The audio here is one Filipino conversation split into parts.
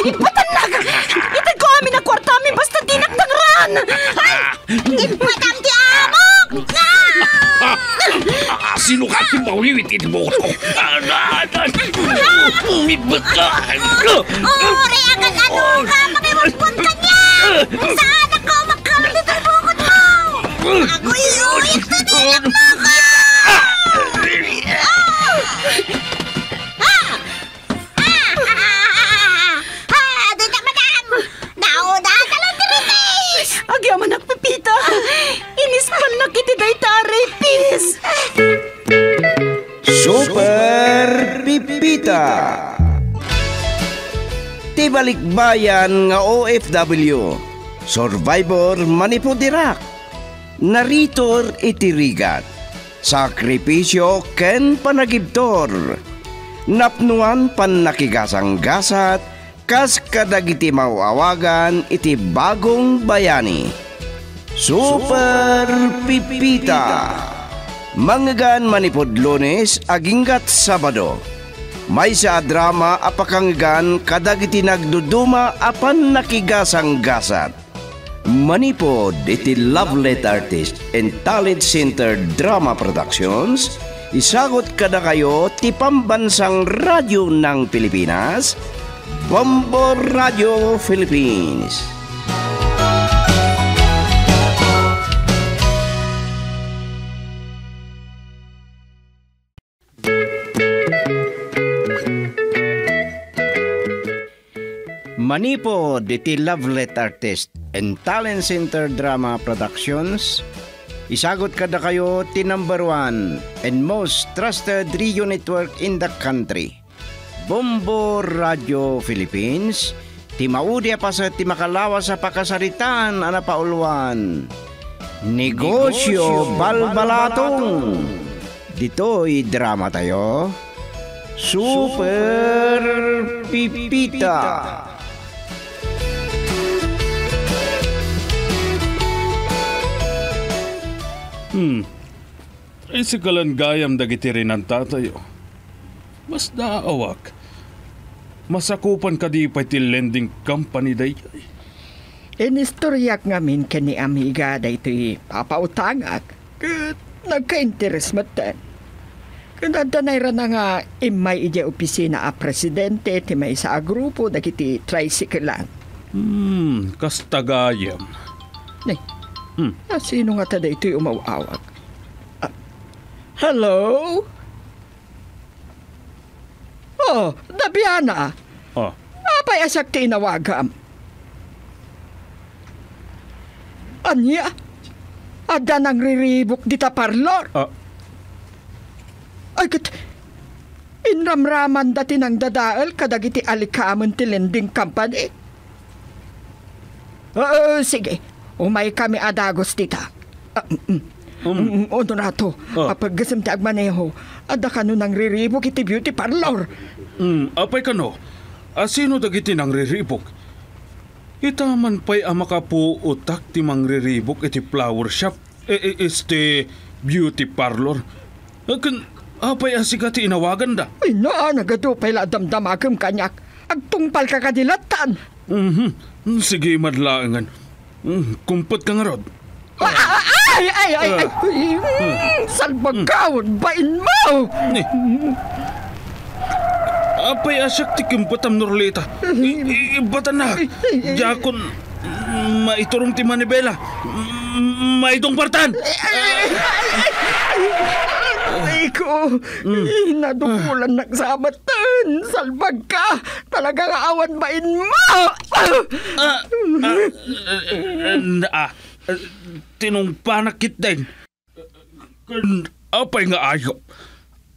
Ipatanag! Itag ko amin na kwarta amin basta dinagtangran! Ay! Ipadam ti amok! Ah, Sino ka ti mawiwitin mo ko? Umibot ka! Uri agad ano ka! Makimuspon ka niya! Saan ako makamit ang bukod mo? Ako iuwit na nilak mo ko! Pis! Super Pipita. Tibalikbayan nga OFW Survivor Manipudirak Naritor itirigat. Sakripisyo ken panagibtor. Napnuan pan nakigasang-gasat Kas kadagiti mawawagan iti bagong bayani. Super Pipita Manggan manipod lunes aginggat Sabado. May sa drama apakanggan kadagiti nagduduma apan nakigasang gasat. Manipod iti Lovelet Artist and Talent Center Drama Productions Isagot kada kayo ti pambansang radyo ng Pilipinas Bombo Radio Philippines Manipo iti Lovelet Artist and Talent Center Drama Productions Isagot kada kayo ti number one and most trusted radio network in the country. Bombo Radio Philippines, ti maudi pa sa ti makalawa sa pakasaritan ana pauluan. Negosyo Balbalatong. Dito'y drama tayo. Super Pipita. Hmm. Ay si kalanggayam dagiti rin ang tatayo. Mas naawak. Masakupan ka di pa ti lending company day. Inistoryak ngamin kani amiga da ito'y papautangak. Kat nagka-interes matan. Kanadanay ra na nga imay ije opisina a presidente ti may sa grupo dagiti tricyclean. Hmm, kastagayam. Nay, Hmm. ah, sino nga tada ito'y umawawag? Ah, hello? Oh, Dabiana. Ah, Apay asak tinawagam. Anya? Ada nang riribok dita parlor. ah, Ay kat... Inramraman dati ng dadaal kadagiti alikaman ti lending company. Oo, sige. Umay kami adagos dita. Ah, mm, um, mm, Ano na to? Kapag ti agmaneho, ada ka no nang riribok iti beauty parlor. hmm, apay ka no? Ah, sino dagiti nang riribok? Itaman pa'y ang makapuutak ti mang riribok iti flower shop. E, e, este beauty parlor. Akan, apay asika ti inawagan da. Ay na, nagado pala damdamagam kanyak. Agtungpal ka kadilatan. Mhm. Sige, madlaangan. Mm, kumpot ka nga rod. Ah, Ay, ay, ay, ay. Mm, Salbagawon, bain mo! Ni. Apay asyak ti kimpotam norlita. Ibatan na. Jakon maiturong ti manibela. Maitong partan. Ay ko, nadukulan ng sabatan. Salbag ka. Talagang awan bain mo! Ah, ah, ah, ah, tinungpanakit din. Kan- Apay nga ayop.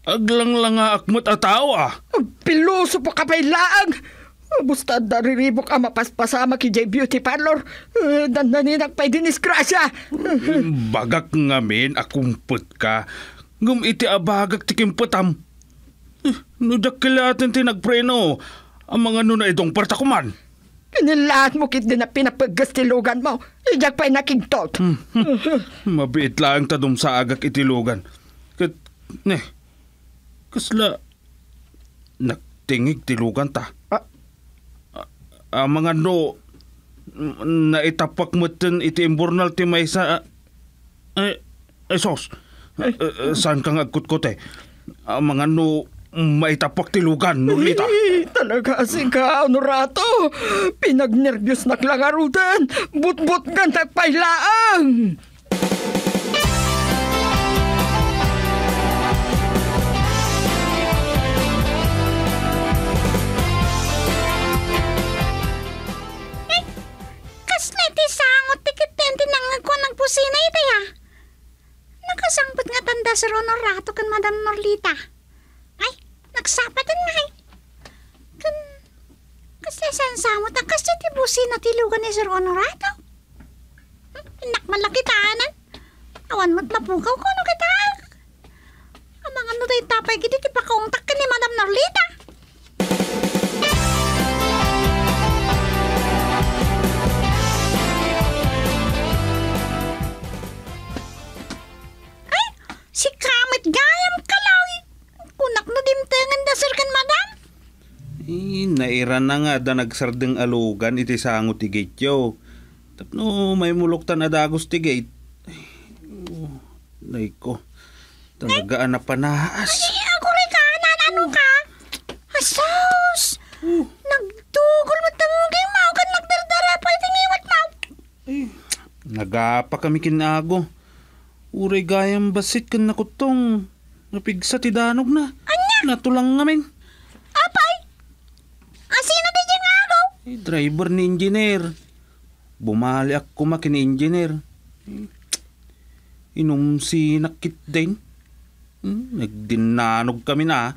Aglang lang nga akmat atawa. Piluso po ka pailaang. Busta dariribok ang mapaspasama ki J Beauty Parlor. Uh, Dandaninak pa'y dinisgrasya. Bagak ngamin akumput ka. Ngum iti abagak ti kimputam. Eh, Nudak kilatan ti nagpreno. Ang mga nuna itong partakuman. Pinilahat mo kit din na pinapagastilugan mo. Ijak pa'y nakingtot. Mabiit lang tadum sa agak itilugan. Kat, ne, kasla, nagtingig tilugan ta. Ah. ang mga no na itapak mo tin iti imburnal ti may sa eh, eh sos Eh, eh, saan ka nga kutkote ang mga no maitapak ti lugan no lita Eh, talaga si ka, Honorato. Pinagnervyos na klangarutan. But-but nga nagpailaang. Kasla ti sangot ti kitten tinangag ko ng pusina ito ya. Nakasangpot nga tanda si Ronorato kan Madam Norlita. Ay, nagsapatan nga ay. Kan, kasi saan samot ang kasi ti busina ti lugan ni Sir Honorato. Hmm, Inak malaki tahanan. Awan mo't mapukaw ko no kita. Ang mga no tayo tapay giti ti pakaungtak ka ni Madam Norlita. Dimtengan da sir kan madam. Eh, naira na nga da nagsardeng alugan iti sangot ti gate yo. Tapno may muloktan na dagos ti gate. Ay, oh, nay ko. Talaga na panaas. Eh, ako rin ka, ano ka? Asos! Nagtugol mo tamugay mo, kan nagdardara pa itingiwat mo. Nagapa kami kinago. Uray gayam basit kan nakutong. Napigsa ti danog na. Natulang ngamin. Apay! Asino di dyan nga ako? Eh, driver ni engineer. Bumali ako makin engineer. Eh, Inom si nakit din. Hmm, Nagdinanog kami na.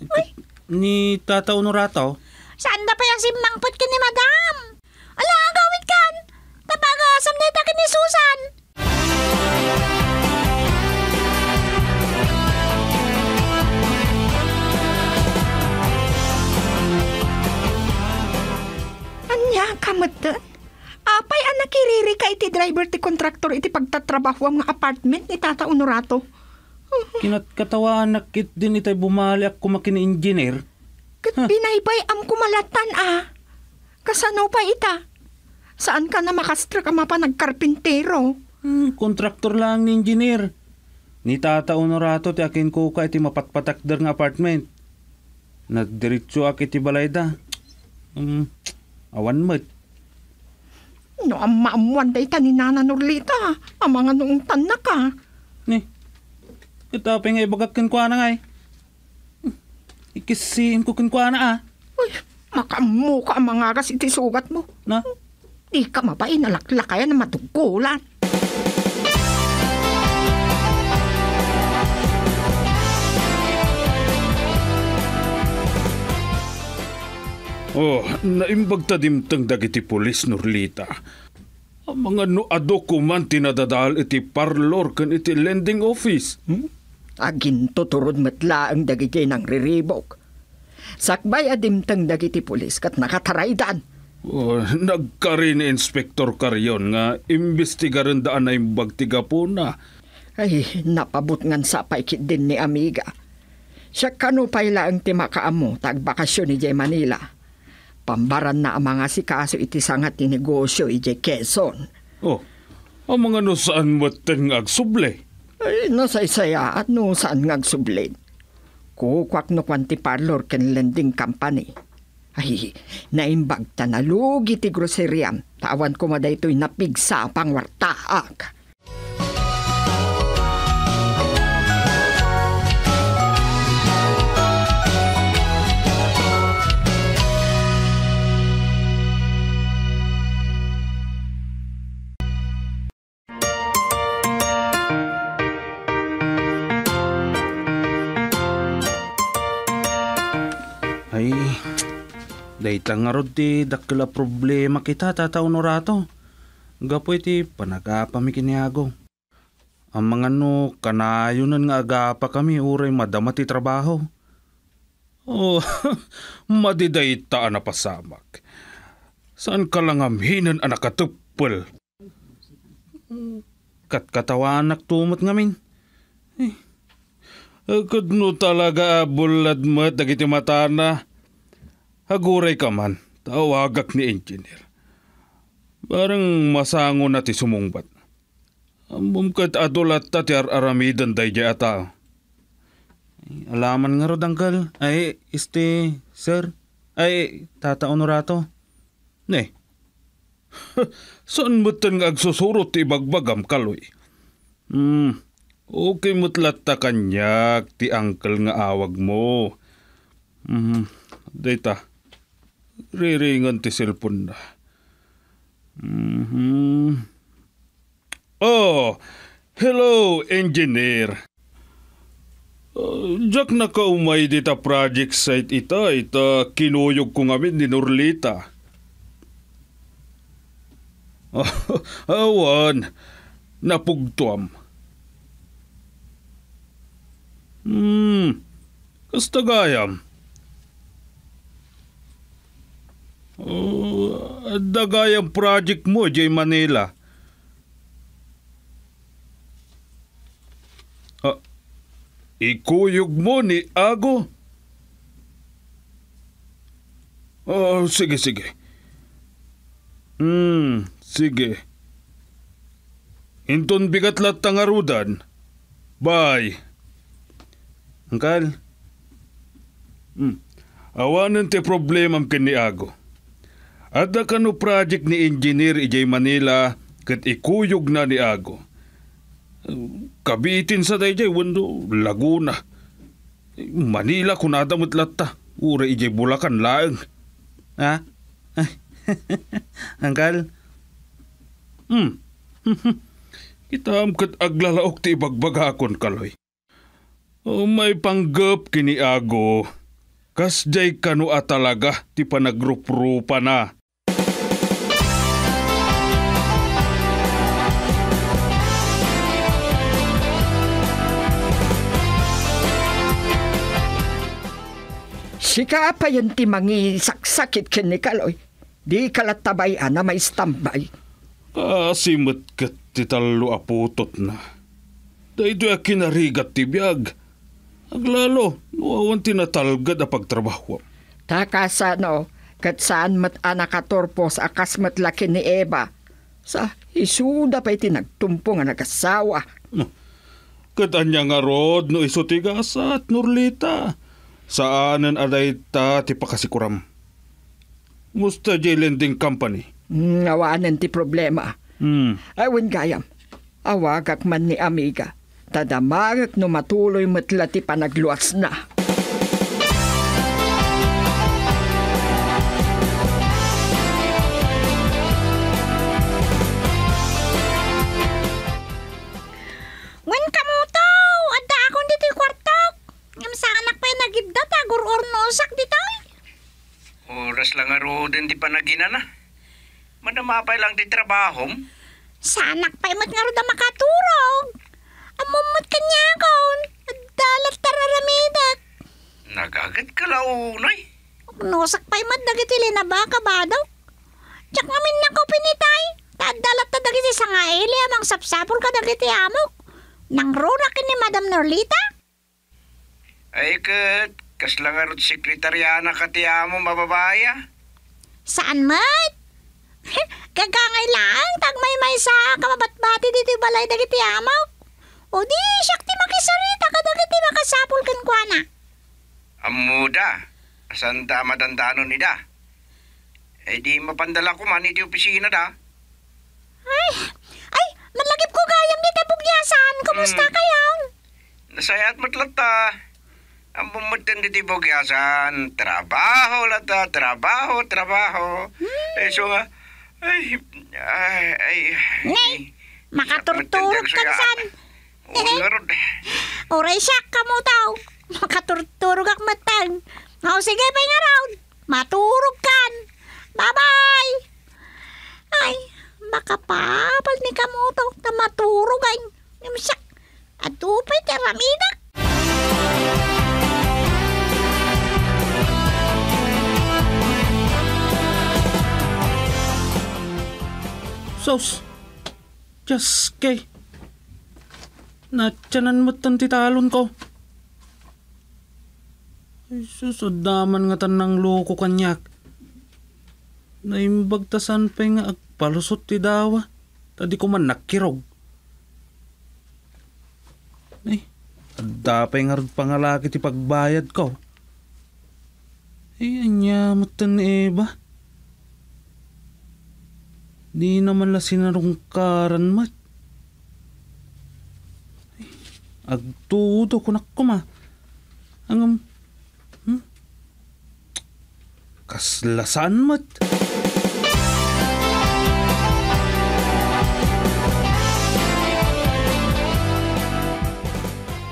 Eh, Ni Tata Honorato. Saan da pa yung simangpot ka ni madam? Ala, gawit kan! Tapagasam na ita ni Susan! Anya, kamatan. Apay ang nakiriri ka iti driver ti kontraktor iti pagtatrabaho ang apartment ni Tata Honorato. Kinat katawaan nakit din itay bumali ako makin engineer. Kat binaybay am kumalatan ah. Kasano pa ita? Saan ka na makastra ka mapa nagkarpintero? Hmm, kontraktor lang ni engineer. Ni Tata Honorato ti akin ko ka iti mapatpatakder nga apartment. Nagdiretso ak iti balayda. Hmm, awan mo't. No, ang maamuan day ni Nana Norlita. Ang mga noong tanak ka. Ni, kitapin nga ibagak kin kwa na nga eh. Ikisiin ko kin kwa na ah. Uy, makamuka ang mga gas iti sugat mo. Na, Di ka mapay nalaklakayan na matugulan. Oh, naimbag ta dimtang dagiti polis Norlita. Ang mga no adoko man tinadadal iti parlor kan iti lending office. Hmm? Agin tuturod matla ang dagiti ng riribok. Sakbay adimtang dagiti pulis kat nakataraydan. Oh, nagkari ni Inspector Carrion nga imbestigaran daan na imbag tiga po na. Ay, napabot ngan sa paikit din ni Amiga. Siya kano payla ang timakaamo tagbakasyon ni Jay Manila. Pambaran na ang mga sikaso iti sangat ni negosyo iti Quezon. Oh, ang mga no saan mo nga agsuble. Ay, nasaysaya at no saan ngagsublin. Kukwak no kwanti parlor ken lending company. Ay, naimbag ta na lugi ti groceryam. Tawan ko maday ito'y napigsa pang wartaak. Dayta nga rod ti dakila problema kita tata Honorato. Gapo iti panagapa mi kiniago. Ang mga no, kanayonan nga agapa kami uray madama ti trabaho. Oh, madidayta na pasamak. Saan ka lang amhinan anak katupal? Katkatawanak tumot ngamin. Eh, agad no talaga bulad mo at dagiti mata na. Haguray ka man, tawagak ni engineer. Barang masango na ti sumungbat. Ambom kat adulat ta ti aramidan day di ata. Ay, Alaman nga ro dangkal. Ay, este, sir. Ay, tata honorato. Ne. Saan mo tan nga agsusurot ti bagbagam kaloy? Hmm, okay mutlat ta kanyak ti angkel nga awag mo. Hmm, data. Riringan ti cellphone na. Mhm. Oh, hello, engineer. Uh, Jack nakaumay dita project site ita, ita kinuyog ko ngamin ni Norlita. Awan, napugtuam. Hmm, kasta gayam. Oh, dagayang project mo, Jay Manila. Ah, ikuyog mo ni Ago? Oh, sige, sige. Hmm, sige. Inton bigat lat tangarudan. Bye. Angkal. Hmm. Awanan ti problemam ken ni Ago. Ada kano project ni engineer ijay Manila ket ikuyog na ni Ago. Kabitin sa dayjay wendo Laguna. Manila kun adamot latta. Ura ijay Bulacan laeng. Ha? Angkal? Hmm. Kita am ket aglalaok ti bagbagakon kaloy. O may panggap kini Ago. Kasjay kanu atalaga ti panagrup-rupa na. Sika pa yan ti mangi saksakit ken ni Kaloy. Di kalatabayan na may standby. Kasimot kat ti talo aputot na. Dahito ya kinarigat ti biyag. Aglalo, nuwawan tinatalgad a pagtrabaho. Takasa no, kat saan mat anakatorpos akas mat laki ni Eva. Sa isuda pa iti nagtumpo nga nagasawa. Katanya nga rod no iso ti gasa at nurlita. Saanan aday ta ti pakasikuram. Musta jay lending company? Hmm, Awanan ti problema. Hmm. Awin gayam, awagak man ni amiga. Tadamagak no matuloy matla ti panagluwas na. Din di pa nagina na. Manamapay lang di trabahom. Sa anak pa yung nga rin makaturog. Amumot kanya akon. Dalat tararamidak. Nagagat ka launay. Nosak pa yung madagitili na baka badaw. Tsak ngamin na ko pinitay. Tadalat na dagiti sa nga ili amang sapsapol ka dagiti amok. Nang rorakin ni Madam Norlita. Ay kat, kas lang aro sekretaryana ka ti amo mababaya. Saan mat? Kagangay lang, tagmay may sa kamabatbati dito balay dagiti amok. O di, siyak ti makisarita ka dagiti makasapol kan kwa na. Amuda, asan da madandano ni da. Eh di mapandala ko man iti opisina da. Ay, ay, malagip ko gayam di tabugyasan. Kumusta Hmm. kayo? Nasayat matlata. Ang bumutin di tibogyasan. Trabaho lata, trabaho, trabaho. Eh so nga, ay, ay, ay. Ngay, makaturturog ka san. Nga ron. Oray siyak ka mo tao. Makaturturog ak matang. O sige pa nga raw. Maturog kan. Bye-bye. Ay, makapapal ni kamoto. Ta maturog ay. Yung siyak. Atupay taramidak. Sos, just kay. Natyanan mo tan titalon ko. Ay, susod naman nga tan loko kanyak. naimbagtasan pa nga agpalusot ti dawa. Tadi ko man nakirog. Ay, adapay nga pangalaki ti pagbayad ko. Ay, anya matan ni Eva. Di naman la sinarungkaran mat. Ay, agtudo ko nakuma. Ang hmm? kaslasan mat.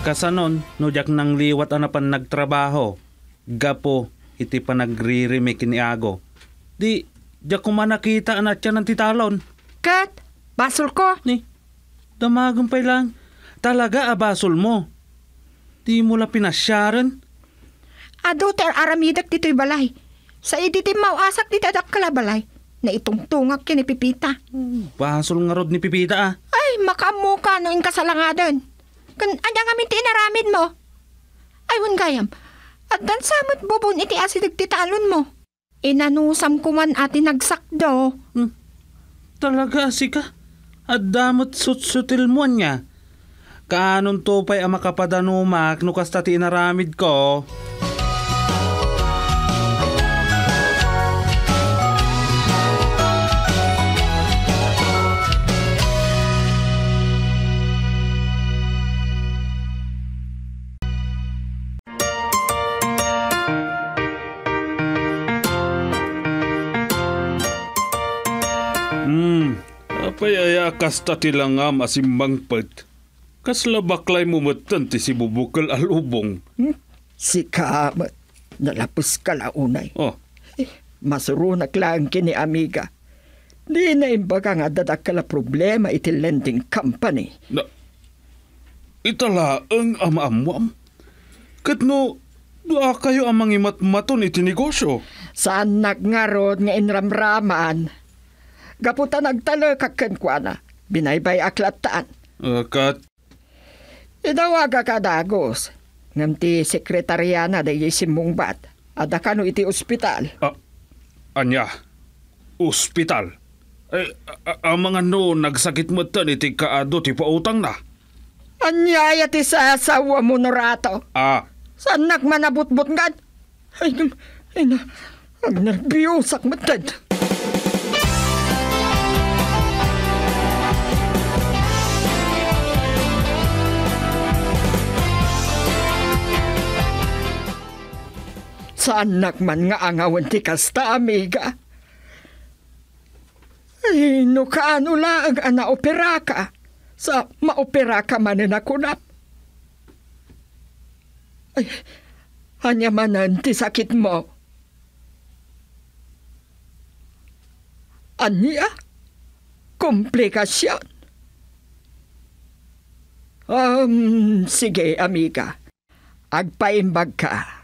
Kasanon, no jak nang liwat anapan nagtrabaho. Gapo, iti pa nagre-remake ni Ago. Di, jak ko man nakita na siya ng titalon. Kat, basol ko. Ni, damagan pa lang. Talaga abasol mo. Di mo la pinasyaran. Ado ter aramidak dito'y balay. Sa iditi mauasak dito adak kalabalay. Na itong tungak kinipipita. Basol nga rod ni Pipita ah. Ay, makamuka no yung kasalangadan. Kan, anya nga minti naramid mo. Ay, wan gayam. At dan samot bubon iti asidag titalon mo. Inanusam ko man ati nagsakdo. Talaga sika. At damot sut-sutil mo niya. Kanon to pa'y ang makapadanumak no kasta ti inaramid ko. Kasta ti langam asimbang pet. Kasla baklay mo matan ti si bubukal alubong. Si kamat. Nalapos ka launay. Oh, Masurunak lang kini amiga. Di na imbaga nga dadak kala problema iti lending company. na... Itala ang amaamwam. Kat no, doa kayo ang mangimat-maton iti negosyo. Saan nagngarod nga inramraman? Gaputa nagtalo kakenkwana. Binaybay aklatan. Uh, kat, Idawaga ka dagos. Ngam ti sekretaryana da isimbong bat. Ada kano iti ospital. ah, anya, ospital. Eh, ang mga no, nagsakit mo tan iti kaado ti pautang na. Anyaya ti sasawa mo no rato. Ah, Saan nagmanabot-bot nga? Ay, ay na, ang nerbiyosak matad. Saan nakman nga angawan ti kasta, amiga? Ay, no kaano lang ang naopera ka? Sa maopera ka manin ako na. Ay, hanya manan ti sakit mo. Anya? Komplikasyon. Um, sige, amiga. Agpaimbag ka.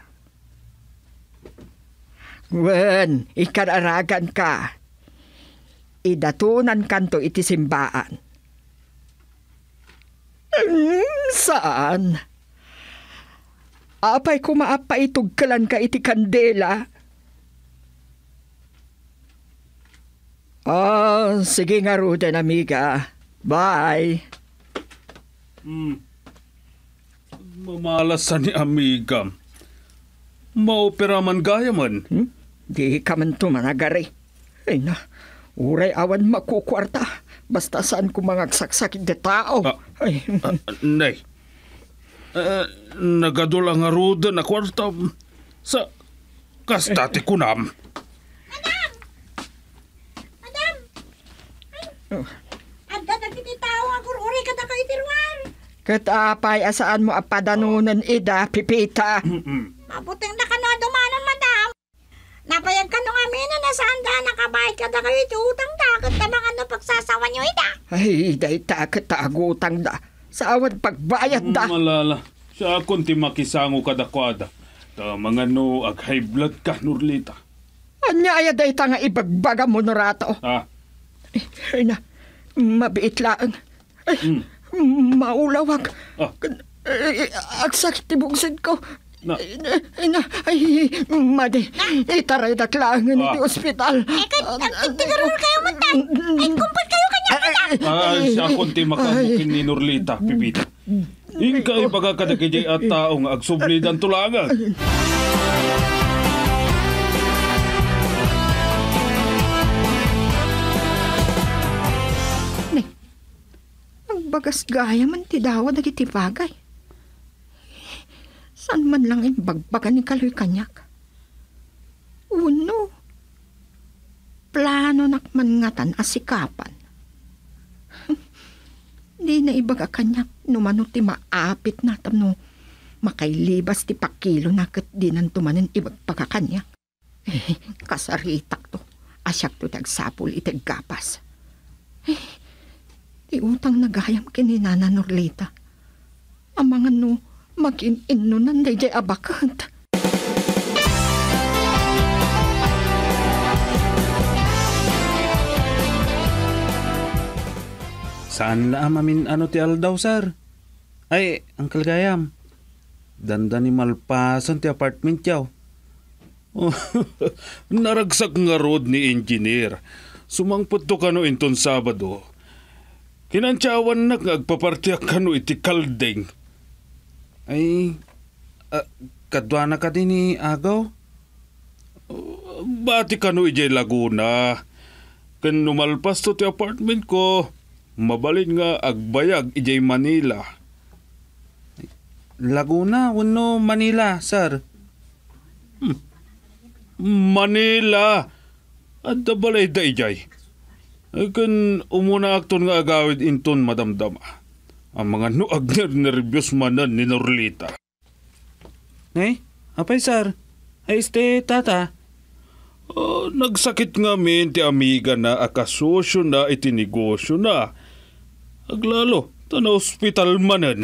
Wen, ikararagan ka. Idatunan kanto iti simbaan. Mm, saan? Apay kumaapa itugkalan ka iti kandela. Oh, sige nga Ruden, amiga. Bye. mamalasan ni amiga. Maopera man gaya man. Hmm? Di ka man tumanagari. Ay na, uray awan makukwarta. Basta saan ko mga saksakit de tao. Ah. Ay, Ah, nay. Uh, nagadol ang aruda na kwarta sa kastati kunam. Madam! Ay, adda na kiti tao nga kururi ka na kayo tirwan. katapay asaan mo apadanunan ida, pipita. Mabuting na ka na. Napayag ka nung amin na nasaan da nakabayad ka na kayo utang da. Kat na mga no pagsasawa nyo ida. Ay, day ta katagutang da. Sa awan pagbayad da. Malala. Siya akong ti makisango kadakwada. Ta mga no ag high blood ka, Nurlita. Anyaya day ta nga ibagbaga mo no rato. Ah, Ay na, mabiit lang. Ay, maulawag. ah, Kan- eh, Ang sakit ti buksid ko. Na, Ay, na, ay, madi, itaray daklangan Ah. iti ospital. Eh, kay, ang tigarol kayo matan. Ay, kumpal kayo kanya. ah, siya kunti makabukin ni Norlita, Pipita. Ingka ay pagkakadakijay at tao nga agsubli ng tulangan. Nagbagas gaya man ti dawa dagiti bagay. San man lang imbagbagan ni Kaloy kanyak? Uno, plano nakman ngatan asikapan. Di na ibaga kanyak numano ti maapit na no makailibas ti pakilo na kat di nan tumanin ibagpaga kanyak. Eh, kasaritak to. Asyak to tagsapul itag gapas. Di utang nagayam kini Nana Norlita. Amangan no, magin-in no nanday jay abakat. Saan la mamin ano ti aldaw, sir? Ay, ang kalgayam. Danda ni malpasan ti apartment yaw. Oh, naragsak nga road ni engineer. Sumangpot to kano inton Sabado. Kinantsawan na nga agpapartiyak kano iti kaldeng. Ay, uh, kadwa na ka din ni Agaw? Oh, bati kano ijay Laguna. Kan numalpas to ti apartment ko, mabalin nga agbayag ijay Manila. Laguna, uno Manila, sir. Hmm. Manila! At balay da ijay. Ay kan umuna akton nga agawid inton madamdama. Ang mga nuag na nervyos manan ni Norlita. Ay, apay sir. Ay este tata. Oh, nagsakit nga min ti amiga na akasosyo na iti negosyo na. Aglalo, tana ospital manan.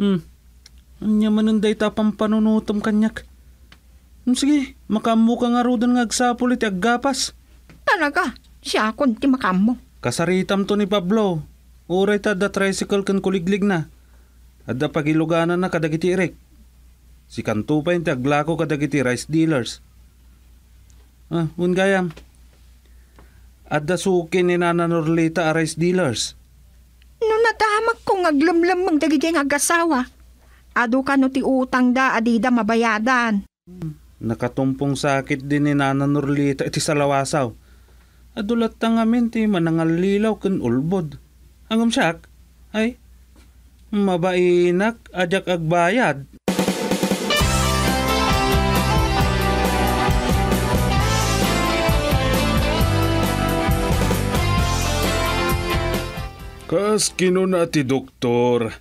Hmm. Anya manunday tapang panunutom kanyak. Hmm, sige, makamu ka nga rodan nga agsapul iti aggapas. Talaga, siya akong ti makamo. Kasaritam to ni Pablo. Uray ta da tricycle kan kuliglig na. At da pagiluganan na kadagiti irek. Si Kanto pa yung aglako kadagiti rice dealers. Ah, gayam. At da sukin ni Nana Norlita a rice dealers. No nadamak ko ngaglamlam mang dagiti nga agasawa. Ado ka no ti utang da adida mabayadan. Nakatumpong sakit din ni Nana Norlita iti salawasaw. Adulat tang amin ti manangalilaw kan ulbod. Hangam siyak, ay, mabainak ajak agbayad. Kas kinuna ti doktor,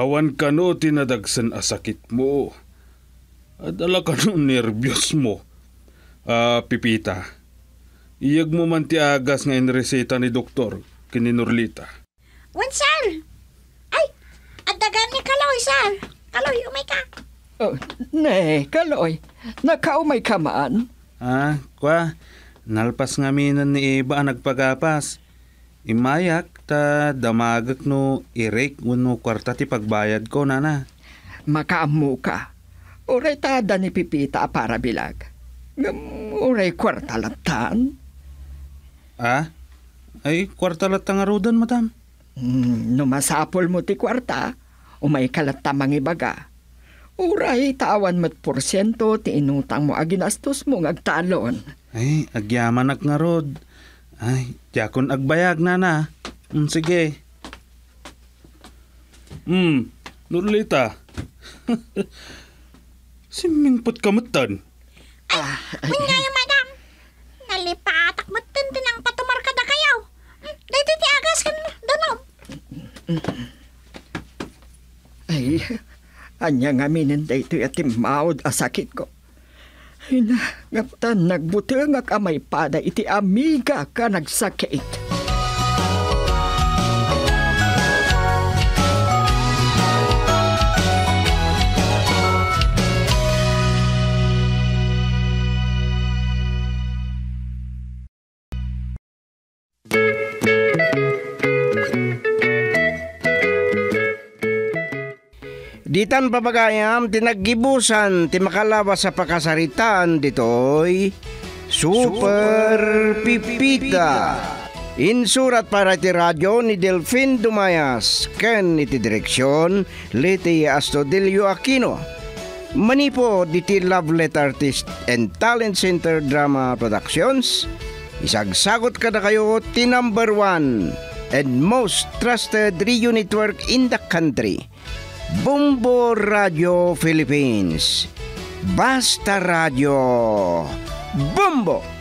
awan ka no tinadagsan asakit mo. Adala ka no nervyos mo. Ah, Pipita, iyag mo man ti agas nga inreseta ni doktor, kini Norlita. Wan, sir. Ay, adagan ni Kaloy, sir. Kaloy, umay ka. Oh, ne, kaloy. Nakaumay ka man. Ah, kwa, nalpas nga minan ni iba ang nagpagapas. Imayak ta damagak no irek uno kwarta ti pagbayad ko nana. Makaamu ka. Uray tada ni Pipita para bilag. Uray kwarta latan. Ah, ay kwarta latang arudan madam. Hmm, no masapol mo ti kwarta, umay kalat tamang ibaga. Uray tawan mat porsyento ti inutang mo aginastos mo ngagtalon. Ay, agyamanak nga rod. Ay, jakon agbayag nana. Mm, sige. Hmm, Norlita. Simingpot kamutan. Min nga yung madam. Nalipatak mo tintin ang patumar ka da kayaw. Hmm, Dito ti agas kan danaw. Ay, anya nga minin dayto iti maod asakit ko. Ay na, ngaptan nagbuti nga kamay pada iti amiga ka nagsakit. Ditan papagayam tinaggibusan ti makalawa sa pakasaritaan ditoy Super Pipita. Insurat para ti radyo ni Delfin Dumayas ken iti direksyon Liti Astudillo Aquino. Manipo diti Lovelet Artist and Talent Center Drama Productions. Isagsagot kada kayo ti number one and most trusted radio network in the country. Bumbo Radio Philippines. Basta Radio. Bumbo!